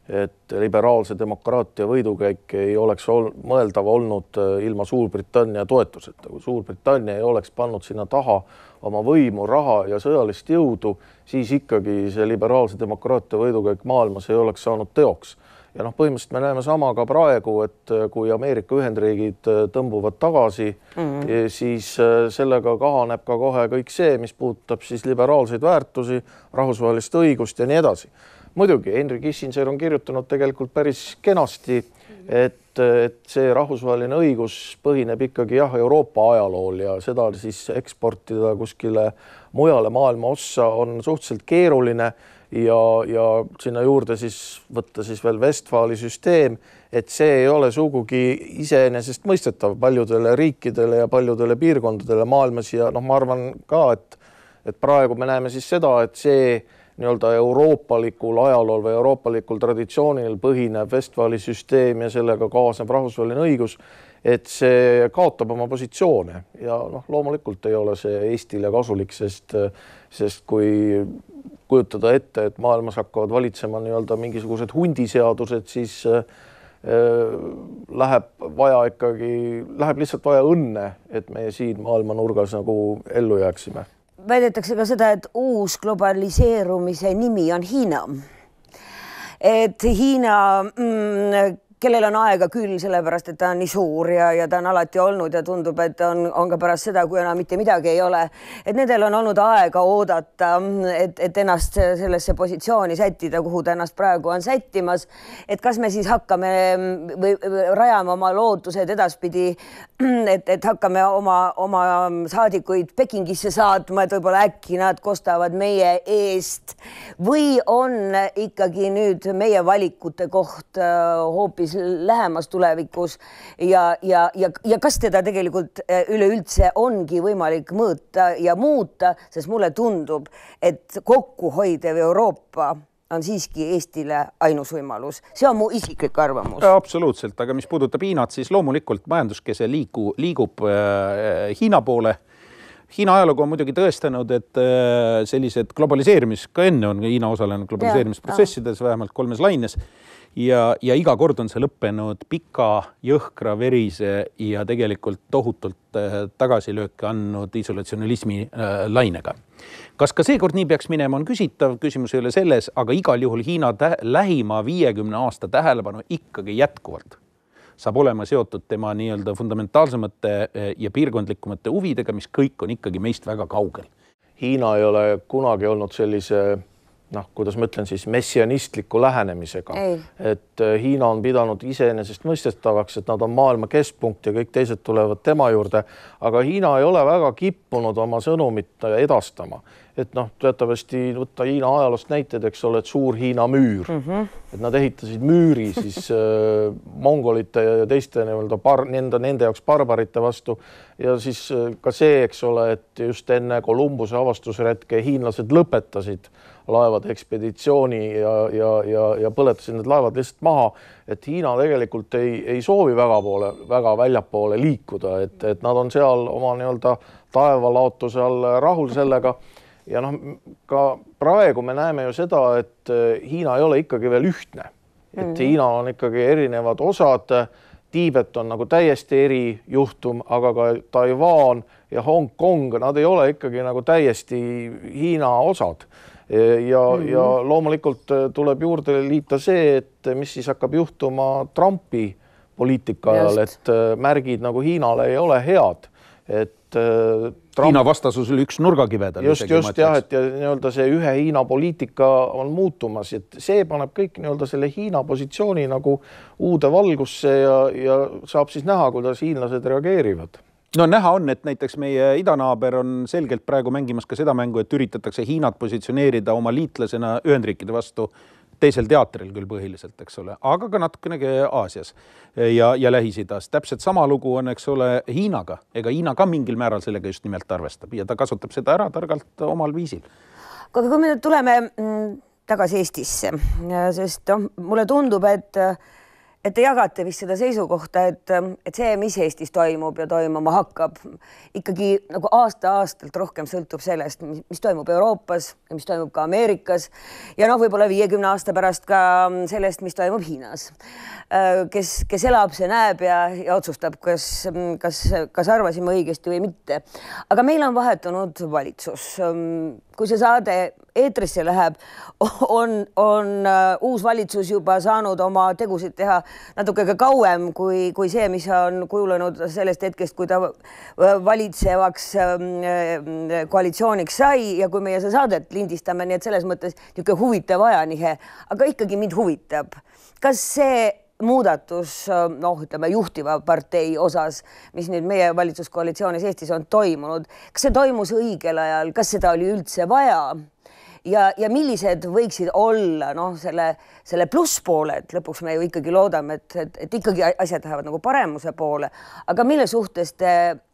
et liberaalse demokraatia võidukäik ei oleks ol, mõeldav olnud äh, ilma Suurbritannia toetuseta. kui Suurbritannia ei oleks pannud sinna taha oma võimu, raha ja sõjalist jõudu, siis ikkagi see liberaalse demokraatia võidukäik maailmas ei oleks saanud teoks ja noh, põhimõtteliselt me näeme sama ka praegu, et äh, kui Ameerika Ühendriigid äh, tõmbuvad tagasi mm, -hmm. siis äh, sellega kahaneb ka kohe kõik see, mis puudutab siis liberaalseid väärtusi, rahvusvahelist õigust ja nii edasi. muidugi Henry Kissinger on kirjutanud tegelikult päris kenasti, et, et see rahvusvaheline õigus põhineb ikkagi jah, Euroopa ajalool ja seda siis eksportida kuskile mujale maailma ossa on suhteliselt keeruline ja, ja sinna juurde siis võtta siis veel Westfali süsteem, et see ei ole sugugi iseenesestmõistetav paljudele riikidele ja paljudele piirkondadele maailmas ja noh, ma arvan ka, et et praegu me näeme siis seda, et see nii-öelda euroopalikul ajalool või euroopalikul traditsioonil põhinev Westfali süsteem ja sellega kaasnev rahvusvaheline õigus, et see kaotab oma positsioone. Ja noh, loomulikult ei ole see Eestile kasulik, sest sest kui kujutada ette, et maailmas hakkavad valitsema nii-öelda mingisugused hundiseadused, siis äh, läheb vaja ikkagi, läheb lihtsalt vaja õnne, et meie siin maailma nurgas nagu ellu jääksime. väidetakse ka seda, et uus globaliseerumise nimi on Hiina. et Hiina mm, kellel on aega küll, sellepärast et ta on nii suur ja, ja ta on alati olnud ja tundub, et on, on ka pärast seda, kui enam mitte midagi ei ole, et nendel on olnud aega oodata, et, et ennast sellesse positsiooni sättida, kuhu ta ennast praegu on sättimas. et kas me siis hakkame või, rajama oma lootused edaspidi, <clears throat> et, et hakkame oma, oma saadikuid Pekingisse saatma, et võib-olla äkki nad kostavad meie eest või on ikkagi nüüd meie valikute koht äh, hoopis lähemas tulevikus ja, ja, ja, ja kas teda tegelikult äh, üleüldse ongi võimalik mõõta ja muuta, sest mulle tundub, et kokkuhoidev Euroopa on siiski Eestile ainus võimalus, see on mu isiklik arvamus. absoluutselt, aga mis puudutab Hiinat, siis loomulikult majanduskese liigu, liigub äh, Hiina poole. Hiina ajalugu on muidugi tõestanud, et äh, sellised globaliseerimis, ka enne on Hiina osalenud globaliseerimisprotsessides vähemalt kolmes laines ja, ja iga kord on see lõppenud pika, jõhkra, verise ja tegelikult tohutult äh, tagasilööke andnud isolatsionalismi äh, lainega. kas ka seekord nii peaks minema, on küsitav, küsimus ei ole selles, aga igal juhul Hiina lähima viiekümne aasta tähelepanu ikkagi jätkuvalt saab olema seotud tema nii-öelda fundamentaalsemate äh, ja piirkondlikumate huvidega, mis kõik on ikkagi meist väga kaugel. Hiina ei ole kunagi olnud sellise noh, kuidas ma ütlen siis messianistliku lähenemisega, et äh, Hiina on pidanud iseenesestmõistetavaks, et nad on maailma keskpunkt ja kõik teised tulevad tema juurde, aga Hiina ei ole väga kippunud oma sõnumit edastama. Et noh, teatavasti võtta Hiina ajaloost näited, eks ole, et suur Hiina müür. Mm, -hmm. et nad ehitasid müüri siis äh, mongolite ja teiste nii-öelda par-, nende, nende jaoks barbarite vastu. Ja siis äh, ka see, eks ole, et just enne Kolumbuse avastusretke hiinlased lõpetasid laevade ekspeditsiooni ja, ja, ja, ja põletasid need laevad lihtsalt maha, et Hiina tegelikult ei, ei soovi väga poole, väga väljapoole liikuda, et, et nad on seal oma nii-öelda taevalaotuse all rahul sellega ja noh, ka praegu me näeme ju seda, et äh, Hiina ei ole ikkagi veel ühtne, et mm. Hiinal on ikkagi erinevad osad Tiibet on nagu täiesti erijuhtum, aga ka Taiwan ja Hongkong, nad ei ole ikkagi nagu täiesti Hiina osad. Ja mm, -hmm. ja loomulikult äh, tuleb juurde liita see, et mis siis hakkab juhtuma Trumpi poliitika ajal, et äh, märgid nagu Hiinale ei ole head, et äh, Trump... Hiina vastasus oli üks nurgakive tal. just, just jah, et ja nii-öelda see ühe Hiina poliitika on muutumas, et see paneb kõik nii-öelda selle Hiina positsiooni nagu uude valgusse ja, ja saab siis näha, kuidas hiinlased reageerivad no näha on, et näiteks meie idanaaber on selgelt praegu mängimas ka seda mängu, et üritatakse Hiinat positsioneerida oma liitlasena Ühendriikide vastu teisel teatril küll põhiliselt, eks ole, aga ka natukenegi Aasias ja, ja Lähis-Idas. täpselt sama lugu on, eks ole, Hiinaga, ega Hiina ka mingil määral sellega just nimelt arvestab ja ta kasutab seda ära targalt omal viisil. aga kui me nüüd tuleme mm, tagasi Eestisse, sest noh, mulle tundub, et et te jagate vist seda seisukohta, et, et see, mis Eestis toimub ja toimuma hakkab, ikkagi nagu aasta-aastalt rohkem sõltub sellest, mis toimub Euroopas ja mis toimub ka Ameerikas ja noh, võib-olla viiekümne aasta pärast ka sellest, mis toimub Hiinas. kes, kes elab, see näeb ja, ja otsustab, kas, kas, kas arvasime õigesti või mitte. aga meil on vahetunud valitsus. Kui see saade eetrisse läheb, on, on uus valitsus juba saanud oma tegusid teha natuke ka kauem kui, kui see, mis on kujunenud sellest hetkest, kui ta valitsevaks ähm, äh, koalitsiooniks sai ja kui meie seda saadet lindistame, nii et selles mõttes niisugune huvitav ajanihe, aga ikkagi mind huvitab, kas see muudatus noh, ütleme juhtiva partei osas, mis nüüd meie valitsuskoalitsioonis Eestis on toimunud, kas see toimus õigel ajal, kas seda oli üldse vaja? Ja, ja millised võiksid olla noh, selle, selle plusspooled, lõpuks me ju ikkagi loodame, et, et, et ikkagi asjad lähevad nagu paremuse poole, aga mille suhtes te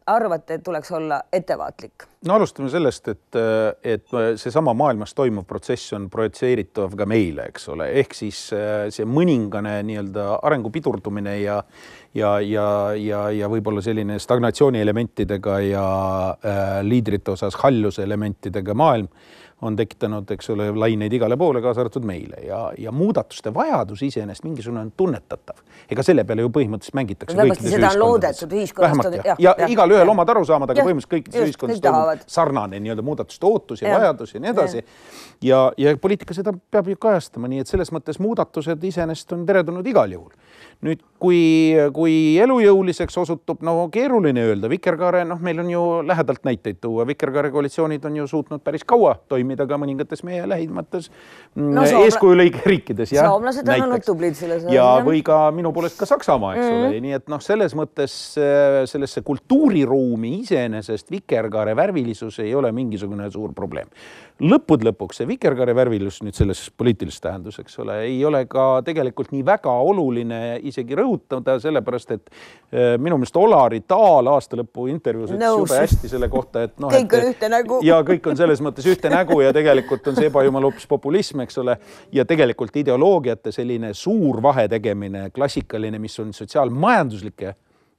arvate, et tuleks olla ettevaatlik? no alustame sellest, et, et seesama maailmas toimuv protsess on projitseeritav ka meile, eks ole, ehk siis see mõningane nii-öelda arengu pidurdumine ja ja, ja, ja, ja võib-olla selline stagnatsiooni elementidega ja äh, liidrite osas halluse elementidega maailm on tekitanud, eks ole, laineid igale poole, kaasa arvatud meile ja, ja muudatuste vajadus iseenesest mingisugune on tunnetatav. ega selle peale ju põhimõtteliselt mängitakse. seda on loodetud ühiskonnast. ja, ja, ja igalühel omad arusaamad, aga põhimõtteliselt kõikides ühiskondades toimub sarnane nii-öelda muudatuste ootus ja, ja vajadus ja nii edasi. ja, ja poliitika seda peab ju kajastama, nii et selles mõttes muudatused iseenesest on teretulnud igal juhul nüüd, kui, kui elujõuliseks osutub, no keeruline öelda, Vikerkaare, noh, meil on ju lähedalt näiteid tuua, Vikerkaare koalitsioonid on ju suutnud päris kaua toimida ka mõningates meie lähimates mm, no, eeskujulõige riikides. soomlased on olnud tublid selles. ja, või ka minu poolest ka Saksamaa, eks mm -hmm. ole, nii et noh, selles mõttes äh, sellesse kultuuriruumi iseenesest Vikerkaare värvilisus ei ole mingisugune suur probleem. Lõppude lõpuks see Vikerkaare värvilus nüüd selles poliitilises tähenduses, eks ole, ei ole ka tegelikult nii väga oluline isegi rõhutada, sellepärast et äh, minu meelest Olari Taal aasta lõpu intervjuus ütles jube hästi selle kohta, et noh. kõik on ühte nägu. ja kõik on selles mõttes ühte nägu ja tegelikult on see ebajumal hoopis populism, eks ole. ja tegelikult ideoloogiate selline suur vahe tegemine, klassikaline, mis on sotsiaalmajanduslike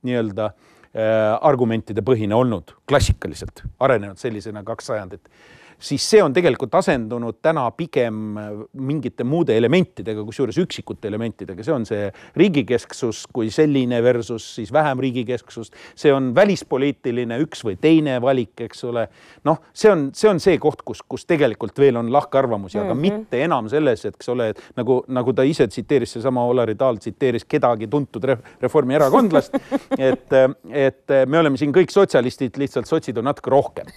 nii-öelda äh, argumentide põhine olnud klassikaliselt, arenenud sellisena kaks sajandit siis see on tegelikult asendunud täna pigem mingite muude elementidega, kusjuures üksikute elementidega, see on see riigikesksus kui selline versus siis vähem riigikesksust, see on välispoliitiline üks või teine valik, eks ole. noh, see on, see on see koht, kus, kus tegelikult veel on lahkarvamusi mm, -hmm. aga mhm. mitte enam selles, et eks ole, et nagu, nagu ta ise tsiteeris, seesama Olari Taal tsiteeris kedagi tuntud reformierakondlast <laughs> et, et me oleme siin kõik sotsialistid, lihtsalt sotsid on natuke rohkem.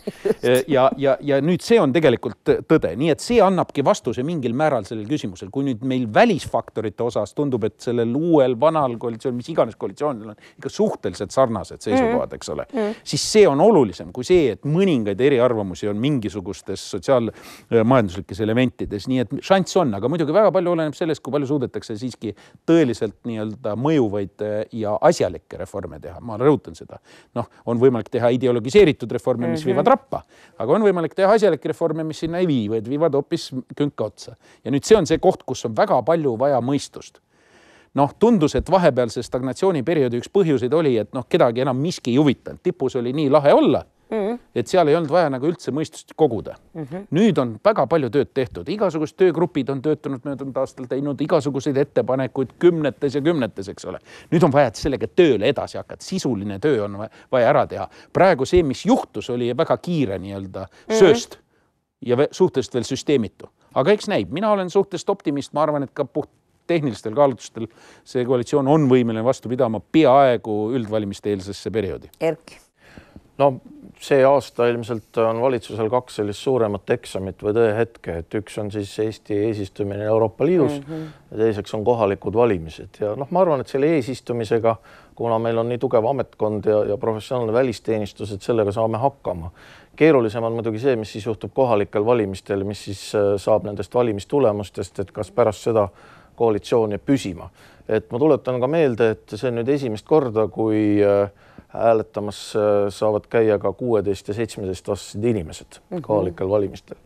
ja, ja, ja nüüd see on tegelikult tõde, nii et see annabki vastuse mingil määral sellel küsimusel, kui nüüd meil välisfaktorite osas tundub, et sellel uuel vanal koalitsioonil, mis iganes koalitsioonil on ikka suhteliselt sarnased seisukohad, eks ole mm, -hmm. siis see on olulisem kui see, et mõningaid eriarvamusi on mingisugustes sotsiaalmajanduslikes elementides, nii et šanss on, aga muidugi väga palju oleneb sellest, kui palju suudetakse siiski tõeliselt nii-öelda mõjuvaid ja asjalikke reforme teha, ma rõhutan seda. noh, on võimalik teha ideologiseeritud reforme, mis mm -hmm. viivad rappa, aga on võimalik teha asjalikke vajalikke reforme, mis sinna ei vii, vaid viivad hoopis künka otsa. ja nüüd see on see koht, kus on väga palju vaja mõistust. noh, tundus, et vahepealse stagnatsiooniperioodi üks põhjuseid oli, et noh, kedagi enam miski ei huvitanud, tipus oli nii lahe olla mm. -hmm. et seal ei olnud vaja nagu üldse mõistust koguda mm. -hmm. nüüd on väga palju tööd tehtud, igasugused töögrupid on töötanud möödunud aastal, teinud igasuguseid ettepanekuid kümnetes ja kümnetes, eks ole. nüüd on vaja sellega tööle edasi hakata, sisuline töö on vaja ära teha. praegu see, mis juhtus, oli väga kiire nii-öelda mm -hmm. sööst ja suhteliselt veel süsteemitu, aga eks näib, mina olen suhteliselt optimist, ma arvan, et ka puht tehnilistel kaalutlustel see koalitsioon on võimeline vastu pidama peaaegu üldvalimiste eelsesse perioodi. Erki no see aasta ilmselt on valitsusel kaks sellist suuremat eksamit või tõehetke, et üks on siis Eesti eesistumine Euroopa Liidus mm -hmm. ja teiseks on kohalikud valimised ja noh, ma arvan, et selle eesistumisega, kuna meil on nii tugev ametkond ja, ja professionaalne välisteenistus, et sellega saame hakkama. Keerulisem on muidugi see, mis siis juhtub kohalikel valimistel, mis siis äh, saab nendest valimistulemustest, et kas pärast seda koalitsioon jääb püsima. et ma tuletan ka meelde, et see on nüüd esimest korda, kui äh, hääletamas äh, saavad käia ka kuueteist ja seitsmeteistaastased inimesed mm -hmm. kohalikel valimistel.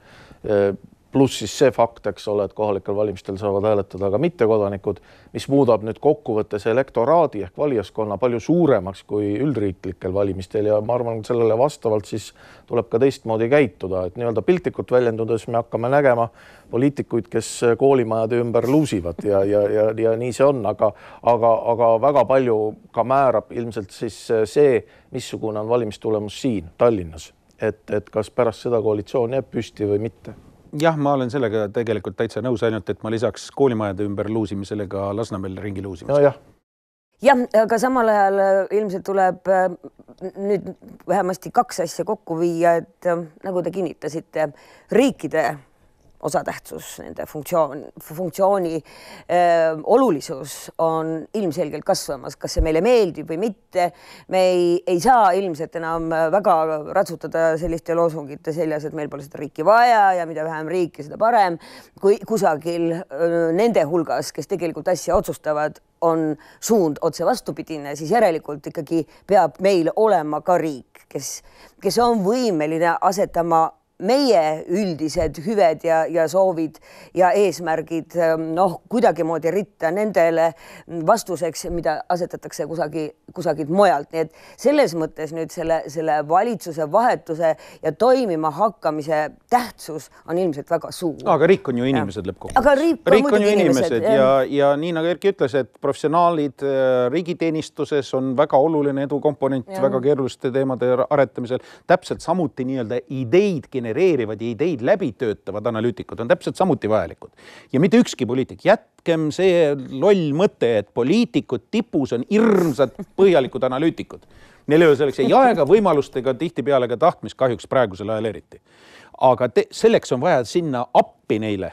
Pluss siis see fakt, eks ole, et kohalikel valimistel saavad hääletada ka mittekodanikud, mis muudab nüüd kokkuvõttes elektoraadi ehk valijaskonna palju suuremaks kui üldriiklikel valimistel. Ja ma arvan, sellele vastavalt siis tuleb ka teistmoodi käituda, et nii-öelda piltlikult väljendudes me hakkame nägema poliitikuid, kes koolimajade ümber luusivad ja, ja, ja, ja nii see on, aga, aga, aga väga palju ka määrab ilmselt siis see, missugune on valimistulemus siin Tallinnas, et, et kas pärast seda koalitsioon jääb püsti või mitte jah, ma olen sellega tegelikult täitsa nõus, ainult et ma lisaks koolimajade ümber luusimisele ka Lasnamäel ringi luusimist no,. jah, jah, aga samal ajal äh, ilmselt tuleb äh, nüüd vähemasti kaks asja kokku viia, et äh, nagu te kinnitasite, riikide osatähtsus, nende funktsioon, funktsiooni öö, olulisus on ilmselgelt kasvamas, kas see meile meeldib või mitte. me ei, ei saa ilmselt enam väga ratsutada selliste loosungite seljas, et meil pole seda riiki vaja ja mida vähem riiki, seda parem. kui kusagil öö, nende hulgas, kes tegelikult asja otsustavad, on suund otse vastupidine, siis järelikult ikkagi peab meil olema ka riik, kes, kes on võimeline asetama meie üldised hüved ja, ja soovid ja eesmärgid ähm, noh, kuidagimoodi ritta nendele vastuseks, mida asetatakse kusagil, kusagilt mujalt, nii et selles mõttes nüüd selle, selle valitsuse vahetuse ja toimima hakkamise tähtsus on ilmselt väga suur. aga riik on ju inimesed lõppkokkuvõttes. aga riik on, riik on ju inimesed, inimesed ja, ja nii nagu Erki ütles, et professionaalid äh, riigiteenistuses on väga oluline edukomponent väga keeruliste teemade aretamisel, täpselt samuti nii-öelda ideid genereerivad genereerivad ja ideid läbi töötavad analüütikud on täpselt samuti vajalikud. ja mitte ükski poliitik, jätkem see loll mõte, et poliitikud tipus on hirmsad põhjalikud analüütikud. Neil ei ole selleks ei aega, võimalust ega tihtipeale ka tahtmist, kahjuks praegusel ajal eriti. aga te, selleks on vaja sinna appi neile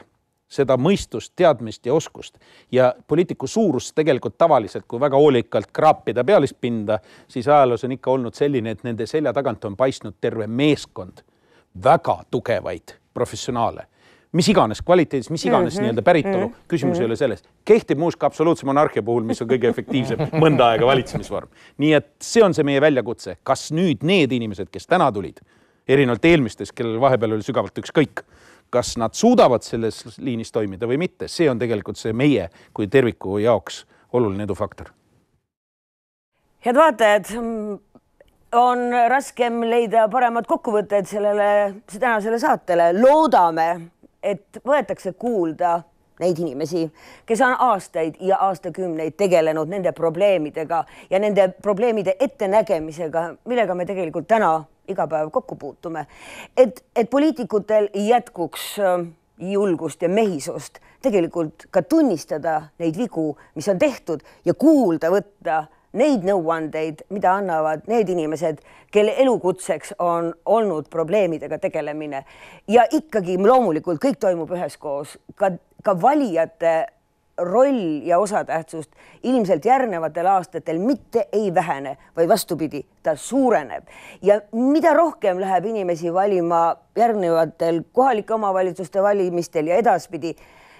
seda mõistust, teadmist ja oskust. ja poliitiku suurus tegelikult tavaliselt, kui väga hoolikalt kraapida pealispinda, siis ajaloos on ikka olnud selline, et nende selja tagant on paistnud terve meeskond väga tugevaid professionaale mis iganes kvaliteedis, mis iganes mm -hmm. nii-öelda päritolu mm, -hmm. küsimus mm -hmm. ei ole selles. kehtib muuseas ka absoluutse monarhia puhul, mis on kõige <laughs> efektiivsem mõnda aega valitsemisvorm. nii et see on see meie väljakutse, kas nüüd need inimesed, kes täna tulid, erinevalt eelmistest, kellel vahepeal oli sügavalt ükskõik, kas nad suudavad selles liinis toimida või mitte, see on tegelikult see meie kui terviku jaoks oluline edufaktor. head vaatajad on raskem leida paremat kokkuvõtet sellele, tänasele saatele. loodame, et võetakse kuulda neid inimesi, kes on aastaid ja aastakümneid tegelenud nende probleemidega ja nende probleemide ettenägemisega, millega me tegelikult täna iga päev kokku puutume. et, et poliitikutel jätkuks äh, julgust ja mehisust tegelikult ka tunnistada neid vigu, mis on tehtud ja kuulda võtta neid nõuandeid, mida annavad need inimesed, kelle elukutseks on olnud probleemidega tegelemine ja ikkagi loomulikult kõik toimub üheskoos, ka, ka valijate roll ja osatähtsust ilmselt järgnevatel aastatel mitte ei vähene, vaid vastupidi, ta suureneb. ja mida rohkem läheb inimesi valima järgnevatel kohalike omavalitsuste valimistel ja edaspidi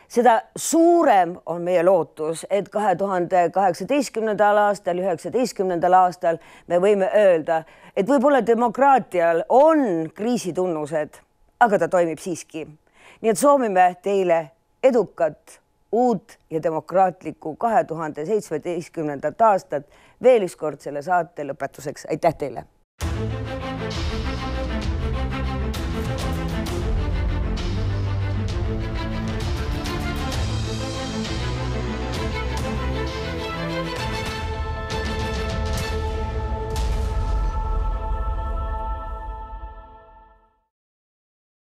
seda suurem on meie lootus, et kahe tuhande kaheksateistkümnendal aastal, üheksateistkümnendal aastal me võime öelda, et võib-olla demokraatial on kriisitunnused, aga ta toimib siiski. nii et soovime teile edukat uut ja demokraatlikku kahe tuhande seitsmeteistkümnendat aastat. veel ükskord selle saate lõpetuseks, aitäh teile